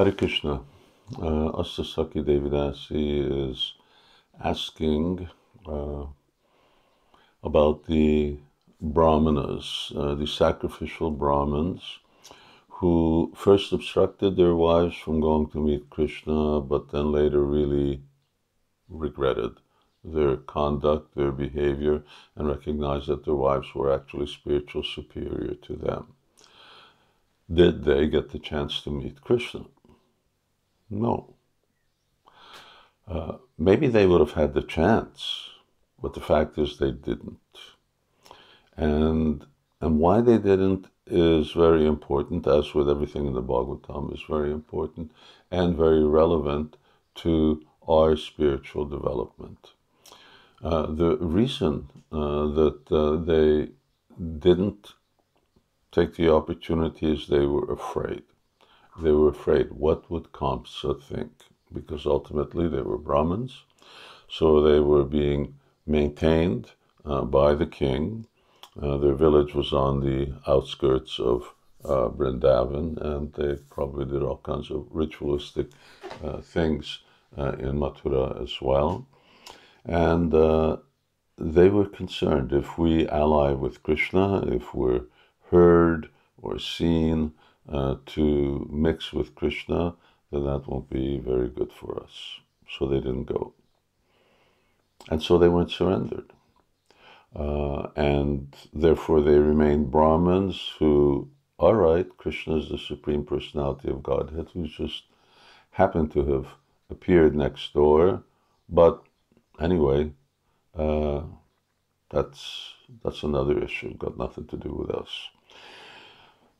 Hare Krishna. Uh, Asta-sakhi is asking uh, about the brahmanas, uh, the sacrificial brahmins, who first obstructed their wives from going to meet Krishna, but then later really regretted their conduct, their behavior, and recognized that their wives were actually spiritual superior to them. Did they get the chance to meet Krishna? No. Uh, maybe they would have had the chance, but the fact is they didn't. And and why they didn't is very important, as with everything in the Bhagavatam, is very important and very relevant to our spiritual development. Uh, the reason uh, that uh, they didn't take the opportunity is they were afraid. They were afraid what would Kamsa think, because ultimately they were Brahmins, so they were being maintained uh, by the king. Uh, their village was on the outskirts of uh, Vrindavan, and they probably did all kinds of ritualistic things in Mathura as well. And uh, they were concerned if we ally with Krishna, if we're heard or seen uh, to mix with Krishna, then that won't be very good for us. So they didn't go. And so they weren't surrendered. Uh, and therefore they remained Brahmins who, all right, Krishna is the Supreme Personality of Godhead who just happened to have appeared next door, but anyway, uh, that's that's another issue. Got nothing to do with us.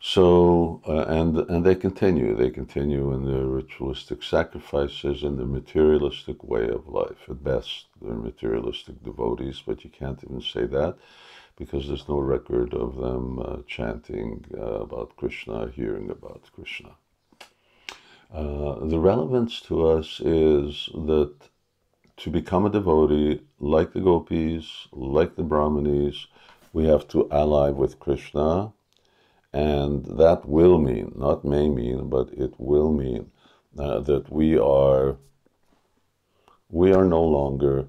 So uh, and and they continue. They continue in their ritualistic sacrifices and the materialistic way of life. At best, they're materialistic devotees, but you can't even say that because there's no record of them uh, chanting uh, about Krishna, hearing about Krishna. Uh, the relevance to us is that to become a devotee, like the gopis, like the brahmanis, we have to ally with Krishna, and that will mean, not may mean, but it will mean uh, that we are we are no longer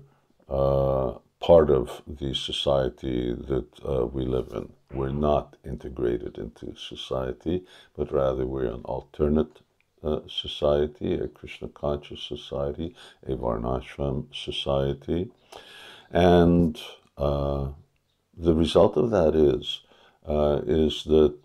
uh, part of the society that uh, we live in. We're not integrated into society, but rather we're an alternate uh, society, a Krishna conscious society, a Varnashram society. And uh, the result of that is, uh, is that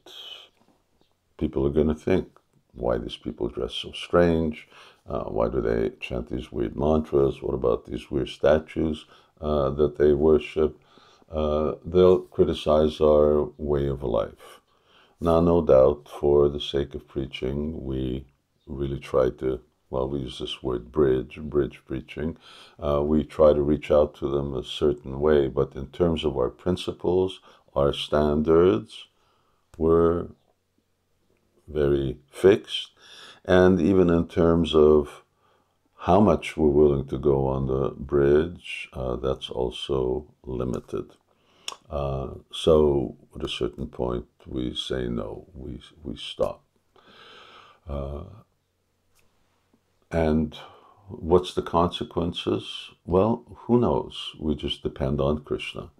people are going to think, why these people dress so strange? Uh, why do they chant these weird mantras? What about these weird statues uh, that they worship? they'll criticize our way of life. Now, no doubt, for the sake of preaching, we really try to, well, we use this word bridge, bridge preaching. Uh, we try to reach out to them a certain way, but in terms of our principles, our standards, we're very fixed. And even in terms of how much we're willing to go on the bridge, uh, that's also limited. Uh, so at a certain point, we say no, we, we stop. Uh, and what's the consequences? Well, who knows? We just depend on Krishna.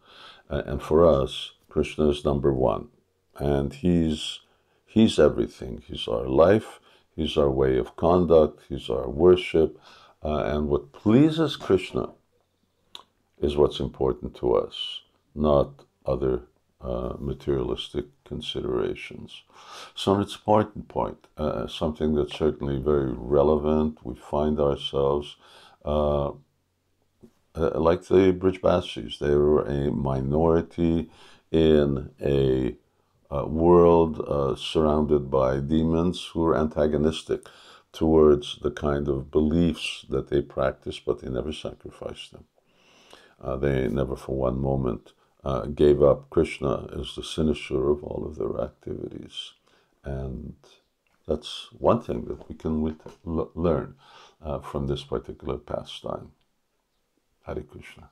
and for us, Krishna is number one. And he's, he's everything. He's our life. He's our way of conduct. He's our worship. Uh, and what pleases Krishna is what's important to us, not other uh, materialistic considerations. So an important point, uh, something that's certainly very relevant. We find ourselves uh, uh like the bridge Brijbasis. They were a minority in a, a world uh, surrounded by demons who are antagonistic towards the kind of beliefs that they practice, but they never sacrificed them. Uh, they never for one moment uh, gave up Krishna as the cynosure of all of their activities. And that's one thing that we can learn uh, from this particular pastime. Hare Krishna.